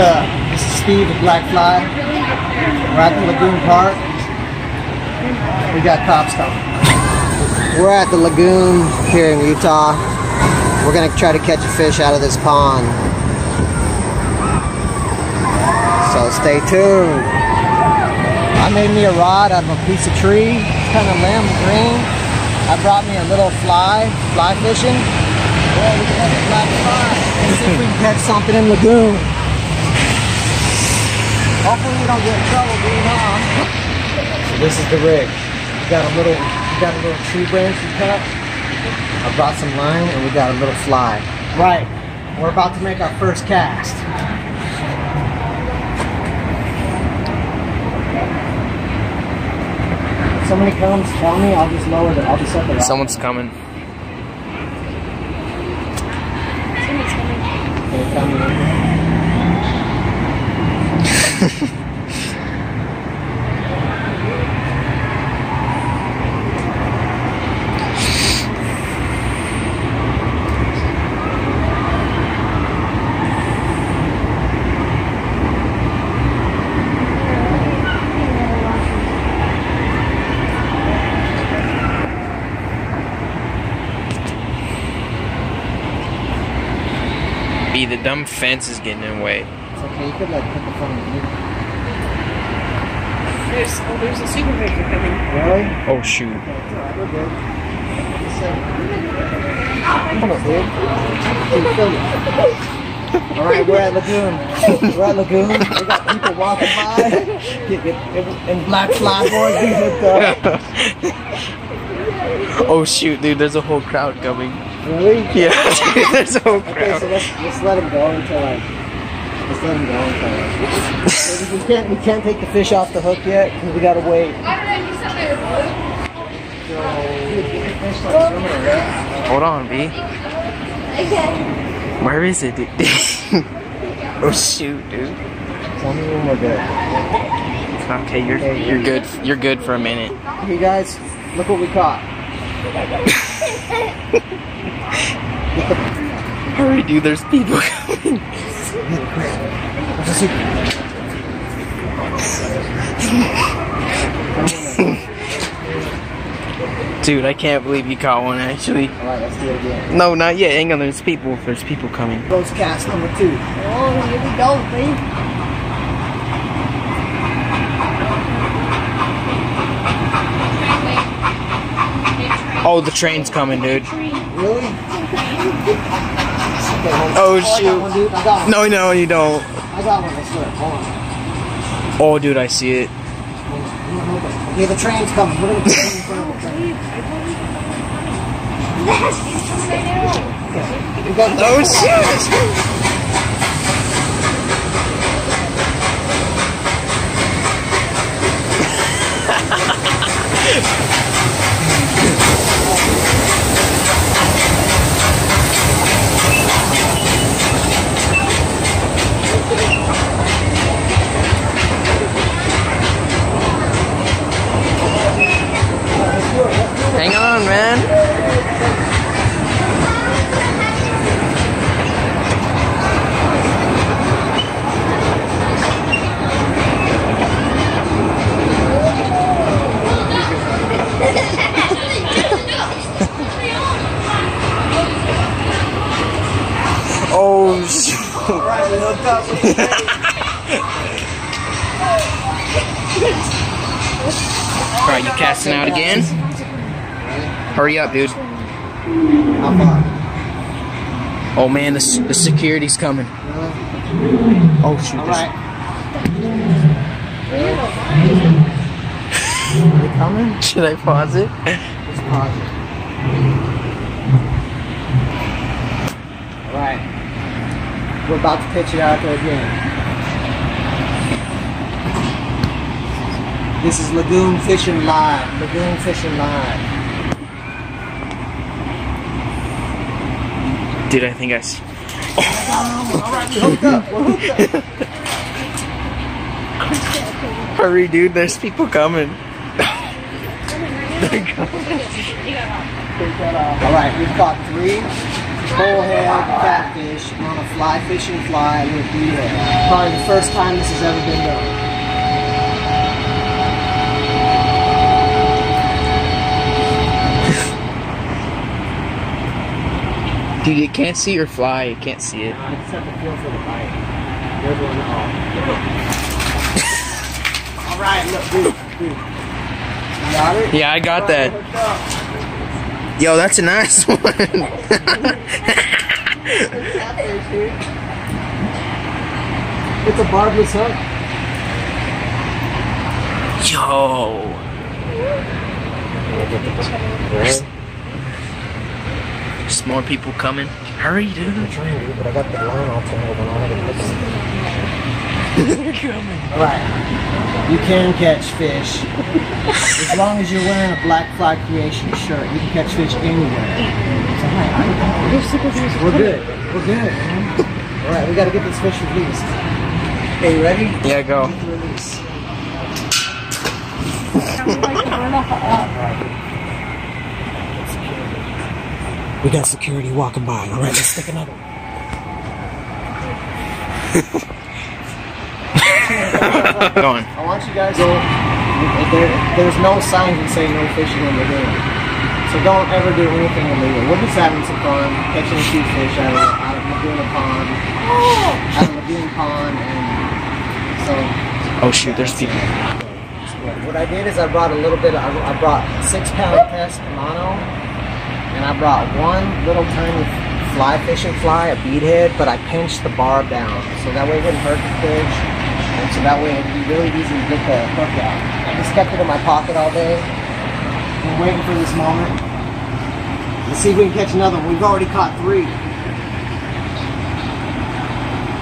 uh, this is Steve with Black Fly. We're at the Lagoon Park. We got cops coming. We're at the lagoon here in Utah. We're gonna try to catch a fish out of this pond. So stay tuned. I made me a rod out of a piece of tree. It's kind of limb green. I brought me a little fly, fly fishing. Yeah, we can have a black fly. Let's see if we can catch something in lagoon. Hopefully we don't get in trouble being on. So this is the rig. We got a little, we got a little tree branch we cut. I brought some line and we got a little fly. Right. We're about to make our first cast. If somebody comes, tell me. I'll just lower the. I'll just set the. rod. Someone's coming. They're coming. The dumb fence is getting in the way. It's okay. You could like put the phone in. There's, oh, there's a supervisor coming. Really? Oh shoot. We're good. Come on, dude. Keep. All right, we're at Lagoon. We're at Lagoon. We got people walking by. Get, get, and black fly boys be hooked up. Oh shoot, dude, there's a whole crowd coming. Really? Yeah, dude, there's a whole crowd. Okay, crowd. so let's, let's let him go until like. Let's let him go until like. we can't we can't take the fish off the hook yet because we gotta wait. Hold on, B. Okay. Where is it, dude? oh shoot, dude. Tell me when we're good. Okay, you're you're good. You're good for a minute. Hey guys, look what we caught. Hurry, dude. There's people coming. What's the secret? Dude, I can't believe you caught one. Actually, Alright, let's do it again. no, not yet. Hang on. There's people. There's people coming. Ghost cast number two. Oh, here we go, babe. Oh, the train's coming, dude. Really? Okay. Oh, shoot. one, dude. I got one. No, no, you don't. I got one, I swear. Hold on. Oh, dude, I see it. Okay, the train's coming. We're gonna put it in front of the train. We got Oh shit! Hang on, man. Oh shoot! Alright, we hooked up. All right, you casting out again? Hurry up, dude. Oh man, the, the security's coming. Oh shoot! Alright. Should I pause it? Let's pause it. Alright. We're about to pitch it out there again. This is Lagoon Fishing Live. Lagoon Fishing Live. Dude, I think I see. Alright, we hooked up. We're hooked up. Hurry, dude! There's people coming. They're coming. Alright, we've caught three bullhead catfish on a fly fishing fly with bead head. Probably the first time this has ever been done. Dude, you can't see your fly. You can't see it. I just have to feel for the bite. Good one. All right, look, dude, dude. You got it? Yeah, I got that. Yo, that's a nice one. It's a barbless hook. Yo. There's more people coming. Hurry, dude. I'm trying to, but I got the line all tangled and all They're coming. Right. You can catch fish. as long as you're wearing a Black Fly Creation shirt, you can catch fish anywhere. So, hi, We're good. We're good, man. All right, we got to get this fish released. Okay, you ready? Yeah, go. Release. We got security walking by. All right, let's stick another one. I want you guys to. There, there's no signs that say no fishing in the lagoon. So don't ever do anything illegal. We're just having some fun, catching a few fish out of, out of Laguna Pond, out of Lagoon Pond, and so Oh shoot, there's people. what I did is I brought a little bit. Of, I, I brought six pound test mono, and I brought one little tiny fly fishing fly, a bead head, but I pinched the barb down so that way it wouldn't hurt the fish, and so that way it'd be really easy to get the hook out. I just kept it in my pocket all day. Been waiting for this moment. Let's see if we can catch another one. We've already caught three.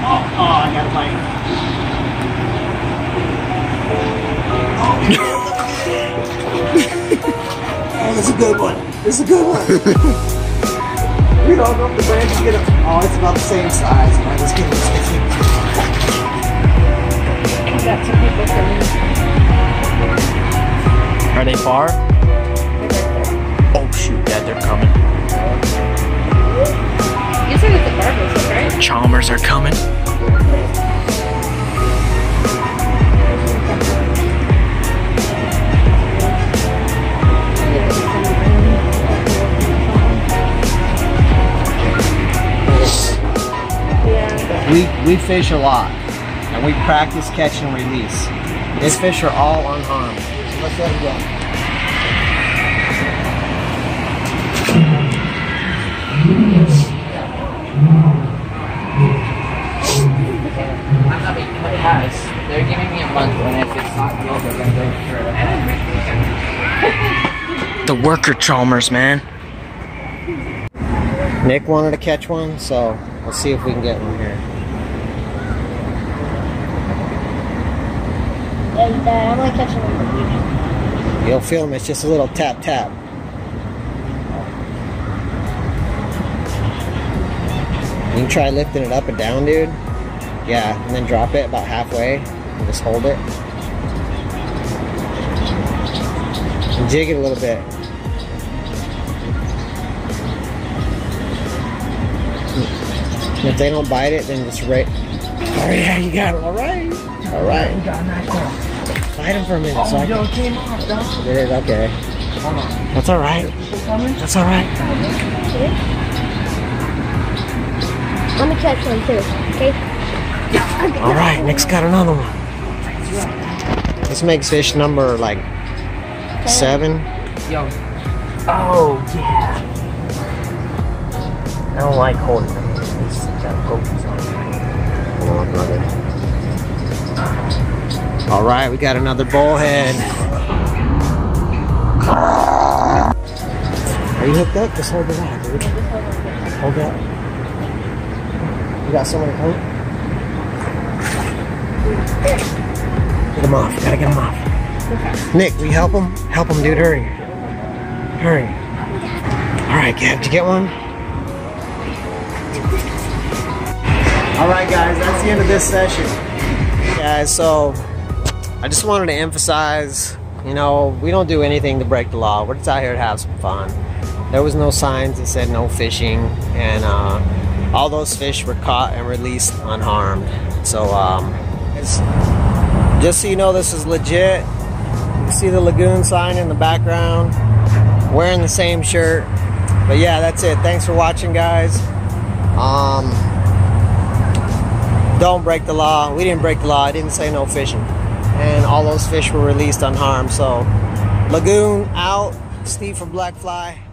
Oh, oh, I got a bite. Oh, this is a good one. This is a good one. we don't know if the branch is gonna. Oh, it's about the same size. All right, let's get it. Let's. Got some people coming. Are they far? Oh shoot, yeah, they're coming. You said it's a barbless, right? Chalmers are coming. We we fish a lot, and we practice catch and release. These fish are all unharmed. So let's let them go. Guys, they're giving me a month when if it's not good, they're gonna go The worker Chalmers, man. Nick wanted to catch one, so let's see if we can get one here. And uh, I'm only catching them. You'll feel them. It's just a little tap tap. You can try lifting it up and down, dude. Yeah, and then drop it about halfway and just hold it. And jig it a little bit. And if they don't bite it, then just right. Oh yeah, you got it. All right. All right. Fight them for a minute. So I can... It is okay. That's all right. That's all right. Let me catch one too, okay? All right. Nick's got another one. This makes fish number like seven. Yo. Oh yeah. I don't like holding them. These got goats on them. Come on, brother. All right, we got another bullhead. Are you hooked up? Just hold it out, dude. Hold that. You got someone to come? Get him off. Gotta get him off. Nick, will you help him? Help him, dude. Hurry. Hurry. All right, Gab, did you get one? All right, guys, that's the end of this session. Guys, so I just wanted to emphasize, you know, we don't do anything to break the law. We're just out here to have some fun. There was no signs that said no fishing, and uh, all those fish were caught and released unharmed. So, um, just so you know, this is legit. You see the lagoon sign in the background. Wearing the same shirt. But yeah, that's it. Thanks for watching, guys. Um, don't break the law. We didn't break the law. I didn't say no fishing. And all those fish were released unharmed. So, lagoon out. Steve from Black Fly.